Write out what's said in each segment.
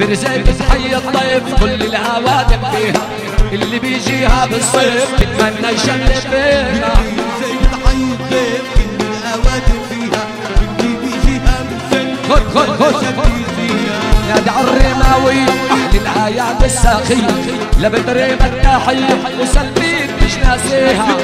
برزيت تحيي الضيف كل الأوادم فيها. اللي بيجيها بالصيف بتمنى يشلف فيها. زين حي الضيف كل. الأوادم فيها اللي بيجيها مثل خد خد خد نادى الرماوي أهل الآيات الساخية. لبدري مداحية وسلمين مش ناسيها.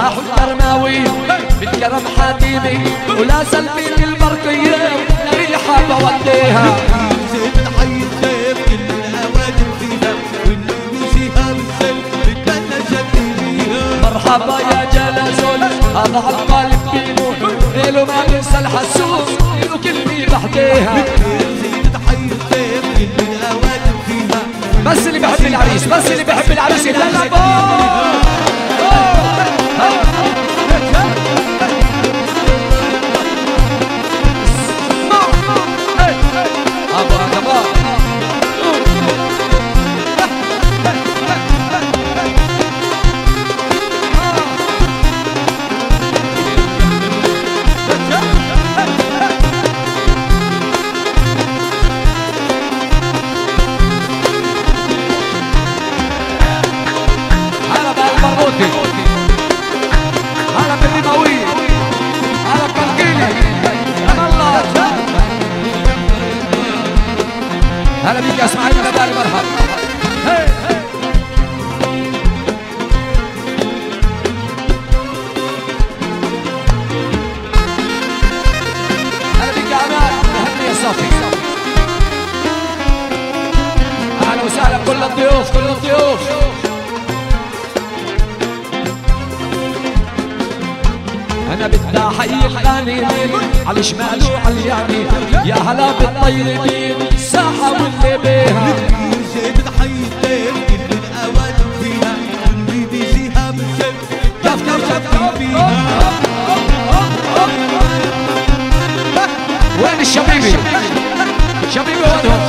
الراح الرماوي بالكرم حاتمي ولا سلمين البرقية ريحة بوديها حي الأوادم فيها مرحبا يا جلزول هذا عالقالب بيمون إلو ما بنسى الحسوس إلو كلمي بحديها زين حي الأوادم فيها. بس اللي بحب العريس بس اللي بحب العريس يتلعب هلا بيك يا إسماعيل غداري مرحبا. بكل الضيوف كل الضيوف. أنا بدي احيي الغانمين على شمال وعلى اليمين. يا هلا بالطيبين الساحه واللي بيها. زين حي الضيف كل الأوادم فيها واللي بيجيها مثل كف كف كف وين الشبيبي شبيبي وينهم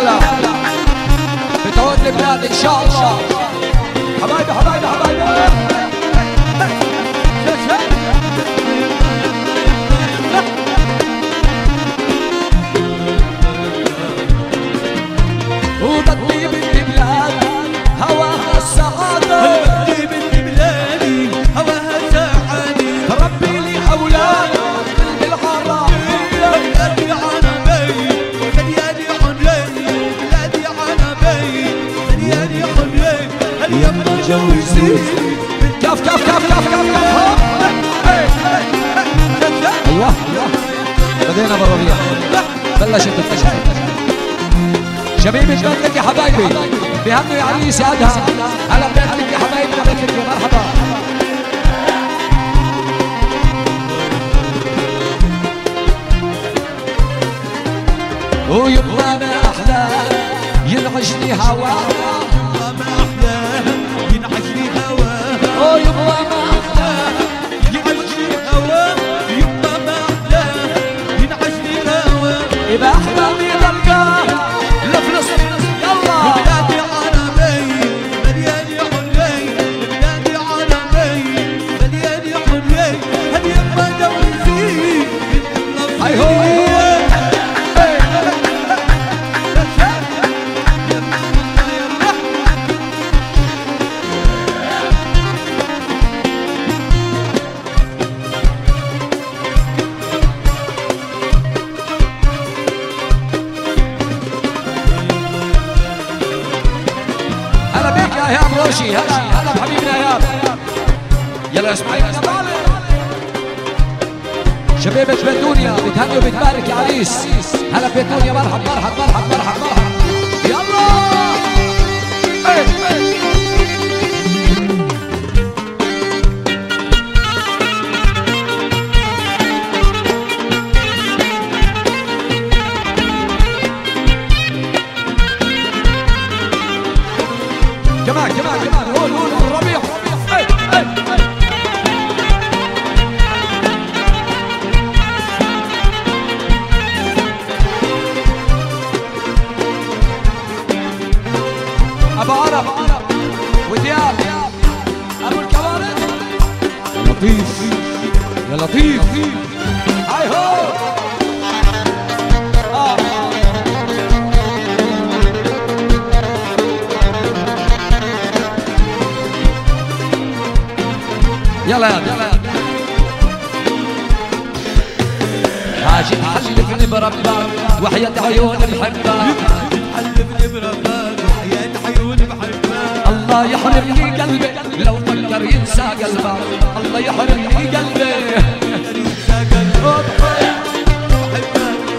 نبالة بتعود لبلاد إن شاء الله. حبايبي حبايبي حبايبي. بدينا بالربيع بلشت الفشل شبيبي بيتك يا حبايبي. بهمه يا عريس يا ادهم هلا بيتك يا حبايبي. يا مرحبا. ويبقى ما أحلى ينعشني هواها. ما أحلاه ينعش لي هواه ويبقى ما القرشي هلا هلا بحبيبنا اياد يلا اسمعي شبيبة بيت دنيا بتهني وبتبارك يا عريس. هلا بيت دنيا مرحب مرحب مرحب مرحب مرحب. يلا. إيه إيه. لطيف. يا لطيف. هاي هو. آه. يلا يلا حاجي حلفني بربك وحياة عيون الحبة حلفني بربك الله يحرمني قلبي. لو فكر ينسى قلبه الله يحرمني قلبي. كل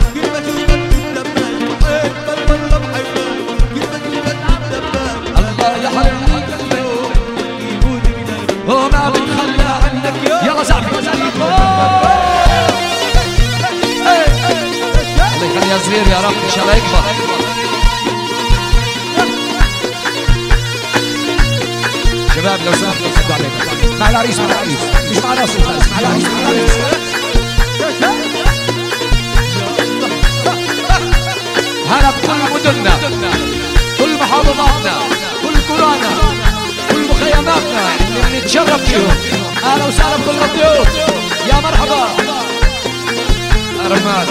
ما اشوفك تتلبك بحبك والله شباب لو سمحتوا صدوا عليك مع العريس مع العريس مش مع ناس الناس مع العريس مع العريس هلا بكل مدننا. كل محافظاتنا كل قرانا كل مخيماتنا اللي بنتشرف فيهم. أهلا وسهلا بكل الضيوف يا مرحبا. رمان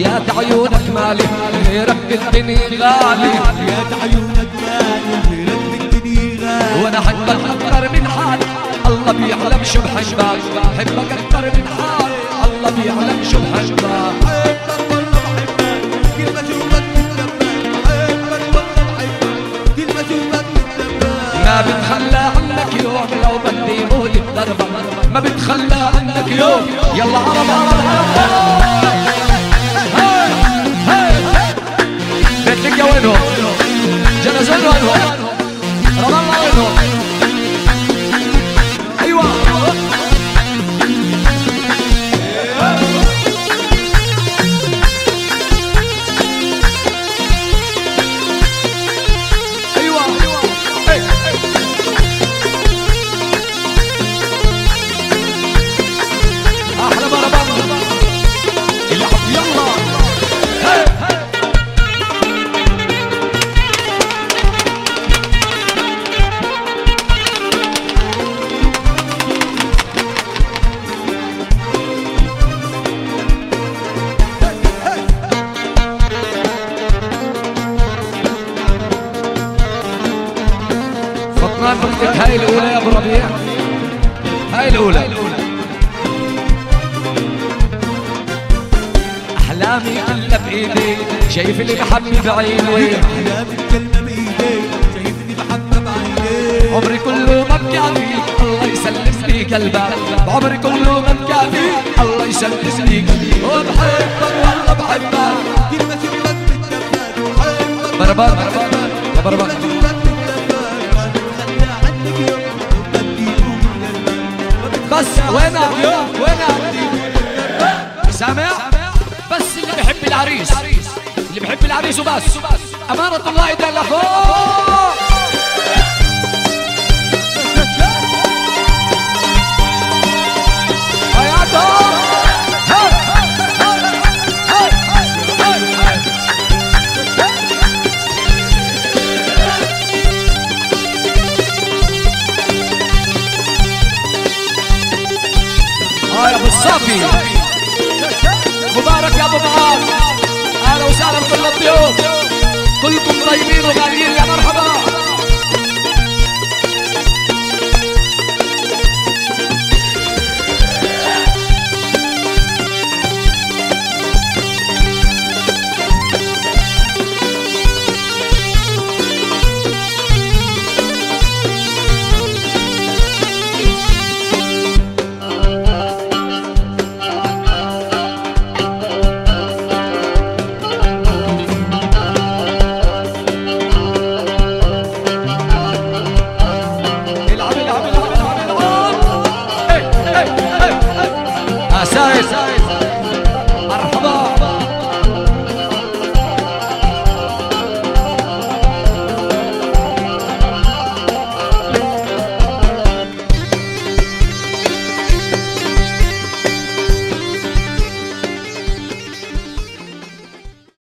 وحياة عيونك مالي غيرك الدنيا غالي. يا عيونك مالي غيرك الدنيا غالي. وأنا حبك أكتر من حالي الله بيعلم شو بحبك حبك أكتر من حالي الله بيعلم شو بحبك ما بتخلى عنك يوم لو بدي موت بضربك ما بتخلى عنك يوم يلا عرب عرب عرب no شايف اللي بحبني بعيني. شايفني بحبك بعينيك عمري كله ما بكافي الله يسلم لي قلبك عمري كله ما بكافي الله يسلم لي قلبي وبحبك والله بحبك كل ما عنك يوم وبدي يوم للبك بس وينك وينك سامع؟ بس اللي بحب العريس. اللي بحب العريس وبس أمانة الله يدل فوق. هاي أبو الصافي. مبارك يا أبو معاذ. أهلا وسهلا بكل الضيوف كلكم طيبين وغاليين يا مرحبا. sorry, sorry.